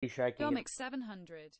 Can Domic 700.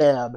Dab.